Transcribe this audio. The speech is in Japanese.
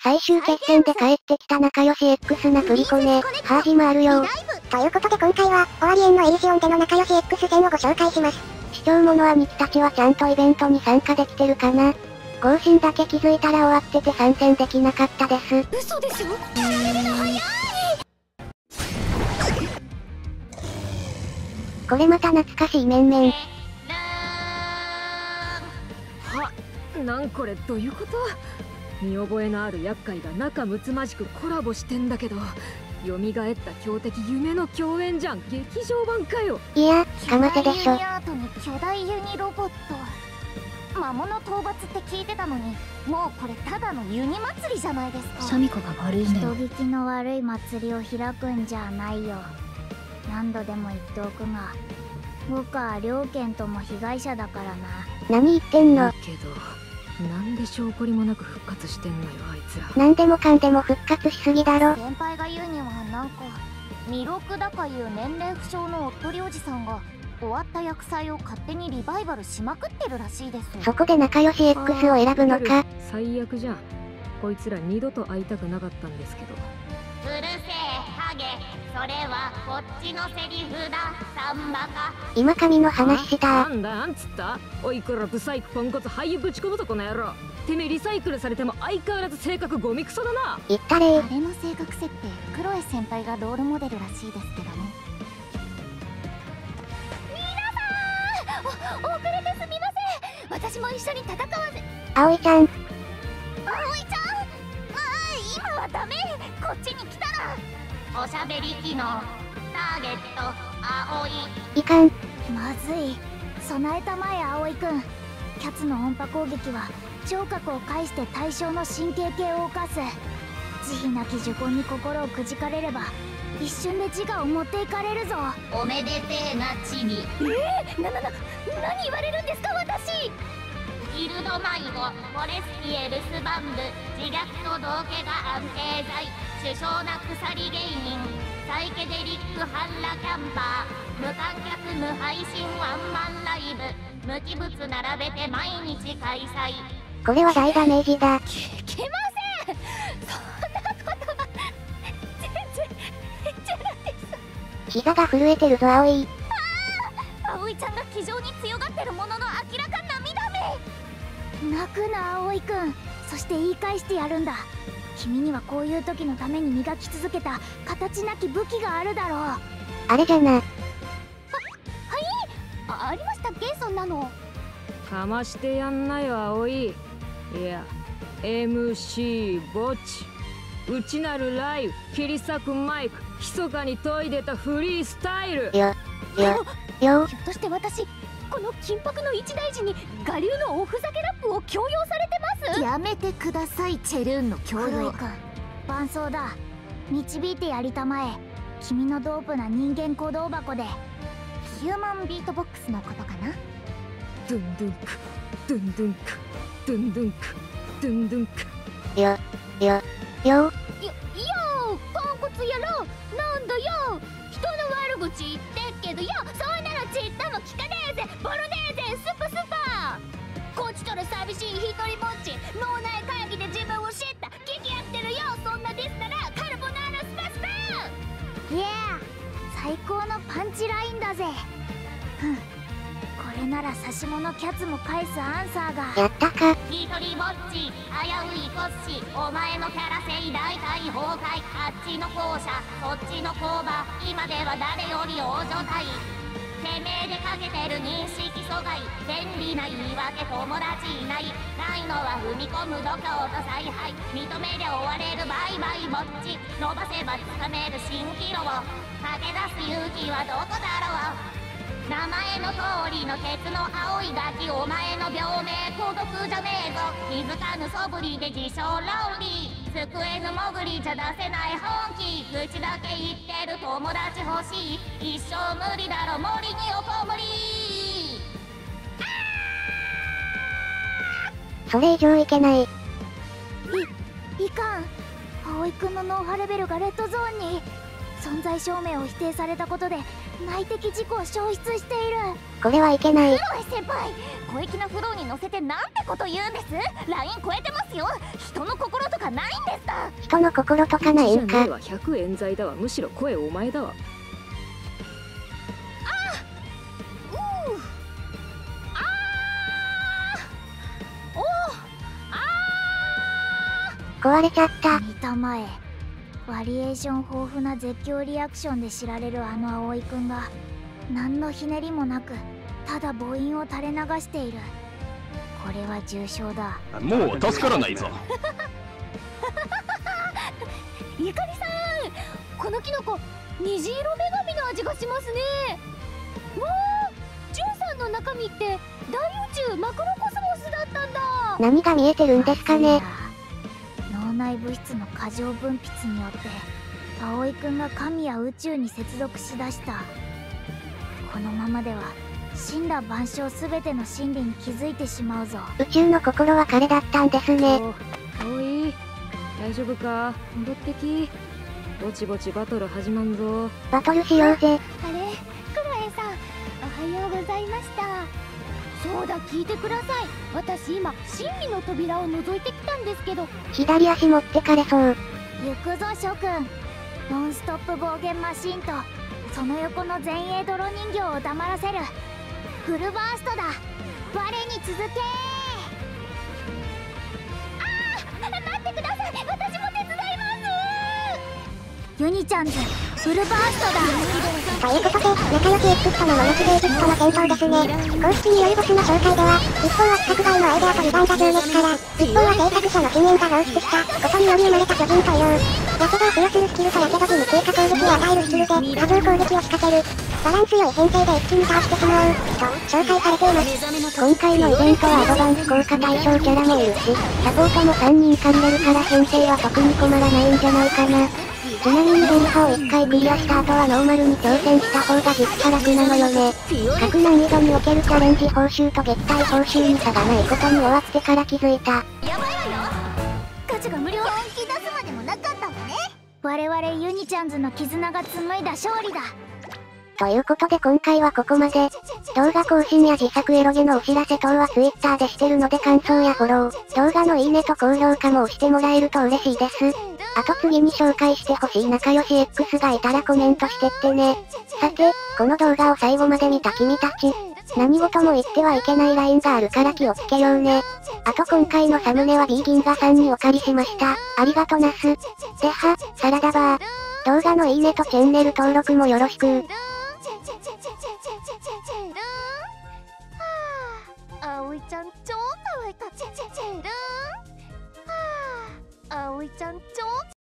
最終決戦で帰ってきた仲良し X なプリコネ、ハージもあるよ。ということで今回は、終わり園のエリジオンでの仲良し X 戦をご紹介します。視聴者兄貴たちはちゃんとイベントに参加できてるかな更新だけ気づいたら終わってて参戦できなかったです。嘘でしょ？やられるの早いこれまた懐かしい面々。はなんこれどういうこと？見覚えのある厄介が仲睦まじくコラボしてんだけど蘇った強敵夢の共演じゃん。劇場版かよ。いや、かませでしょ。巨大ユニ。アートに巨大ユニロボット魔物討伐って聞いてたのにもうこれただのユニ祭りじゃないですか。シャミ子が悪いんだよ。人聞きの悪い祭りを開くんじゃないよ。何度でも言っておくが僕は両県とも被害者だからな。何言ってんの？だけどなんで証拠りもなく復活してんのよあいつら。何でもかんでも復活しすぎだろ。先輩が言うにはなんか弥勒だかいう年齢不詳のおっとりおじさんが終わった薬剤を勝手にリバイバルしまくってるらしいです。そこで仲良し X を選ぶのか。最悪じゃん。こいつら二度と会いたくなかったんですけど。うるせえハゲそれはこっちのセリフだ。サンバカ今神の話した。なんだなんつった。おいこらブサイクポンコツ俳優ぶち込むとこの野郎。てめえリサイクルされても相変わらず性格ゴミクソだな。言ったれ。あれの性格設定クロエ先輩がロールモデルらしいですけどね皆さんお遅れてすみません。私も一緒に戦わせ。葵ちゃん、葵ちゃん。あー今はダメ。こっちに来たらおしゃべり機能ターゲット青い。いかん。まずい。備えたまえ葵くん。キャツの音波攻撃は聴覚を介して対象の神経系を犯す。慈悲なき呪言に心をくじかれれば一瞬で自我を持っていかれるぞ。おめでてえなチビななな何言われるんですか私ギルド迷子フォレスティエルスバンブ自虐と道家が安定剤首相な鎖芸人サイケデリックハンラキャンパー無観客無配信ワンマンライブ無機物並べて毎日開催これは大ダメージだ。いけませんそんなことは全然じゃないです膝が震えてるぞ葵。葵ちゃんが気丈に強がってるものの泣くな葵くん。そして言い返してやるんだ。君にはこういう時のために磨き続けた形なき武器があるだろう。あれじゃな。あありましたっけそんなの。かましてやんなよ葵。いや MC ぼっち。内なるライブ切り裂くマイク密かに研いでたフリースタイル。よ、よ、よ、ひょっとして私この金箔の一大事に我流のおふざけラップを強要されてます？やめてくださいチェルーンの強要君伴奏だ。導いてやりたまえ。君のドープな人間鼓動箱で。ヒューマンビートボックスのことかな？ドゥンドゥンク。ドゥンドゥンク。ドゥンドゥンク。ドゥンドゥンク。よ、よ、よ。よ、よーポンコツ野郎。なんだよ人の悪口言ってっけどよそんなのちっとも聞かねえぜ。ボロネーゼスパスパこっちとら寂しい一人ぼっち。脳内会議で自分を知った。聞き合ってるよそんなディスならカルボナーラスパスパイエー最高のパンチラインだぜ。ふん。これなら差し物キャツも返すアンサーが。やったか。一人ぼっち。危ういこっしお前のキャラ性大体崩壊あっちの校舎。そっちの工場。今では誰より大所帯てめえでかけてる認識阻害便利な言い訳友達いないないのは踏み込む度胸と采配認めりゃ終われるバイバイぼっち伸ばせばつかめる蜃気楼駆け出す勇気はどこだろう。名前の通りの鉄の青いガキお前の病名孤独じゃねえぞ気づかぬ素振りで自称ロンリー。救えぬ潜りじゃ出せない本気口だけ言ってる友達欲しい一生無理だろ森におこもりそれ以上いけない。いいかん葵くんの脳波レベルがレッドゾーンに存在証明を否定されたことで内的事故を消失している。これはいけない。先輩小粋なフローに乗せてなんてこと言うんです？ライン超えてますよ。人の心とかないんですか？人の心とかないんか？じゃねえ。わ100冤罪だわ。むしろ声お前だわ。壊れちゃった。見たまえバリエーション豊富な絶叫リアクションで知られるあの葵くんが何のひねりもなくただ母音を垂れ流している。これは重症だ。もう助からないぞ。ゆかりさんこのキノコ虹色女神の味がしますね。わあジュンさんの中身って大宇宙マクロコスモスだったんだ。何が見えてるんですかね。脳内物質の過剰分泌によって葵くんが神や宇宙に接続しだした。このままでは神羅万象すべての真理に気づいてしまうぞ。宇宙の心は彼だったんですね。お葵大丈夫か？戻ってき。ぼちぼちバトル始まんぞ。バトルしようぜ。あれ？クロエさんおはようございましたそうだ聞いてください。私今真理の扉を覗いてきたんですけど。左足持ってかれそう。行くぞ諸君。ノンストップ暴言マシンとその横の前衛泥人形を黙らせる。フルバーストだ。我に続けあー待ってください。私も手伝います。ユニちゃんズフルバーストだということで、仲良し X とのモノスゲージットの戦闘ですね。公式によるボスの紹介では、一方は規格外のアイデアとリバンが充熱から、一方は制作者の信念が増出したことにより生まれた巨人という。やけどを付与するスキルとやけど時に追加攻撃を与えるスキルで、波動攻撃を仕掛ける。バランス良い編成で一気に倒してしまう、と紹介されています。今回のイベントはアドバンス効果対象キャラもいるし、サポートも3人借りれるから編成は特に困らないんじゃないかな。ちなみに連覇を1回クリアした後はノーマルに挑戦した方が実は楽なのよね。各難易度におけるチャレンジ報酬と撃退報酬に差がないことに終わってから気づいた。価値が無料本気出すまでもなかったわね我々ユニちゃんズの絆が紡いだ勝利だということで今回はここまで。動画更新や自作エロゲのお知らせ等は Twitter でしてるので感想やフォロー、動画のいいねと高評価も押してもらえると嬉しいです。あと次に紹介してほしい仲良し X がいたらコメントしてってね。さて、この動画を最後まで見た君たち、何事も言ってはいけないラインがあるから気をつけようね。あと今回のサムネは B 銀河さんにお借りしました。ありがとなす。では、サラダバー。動画のいいねとチャンネル登録もよろしく。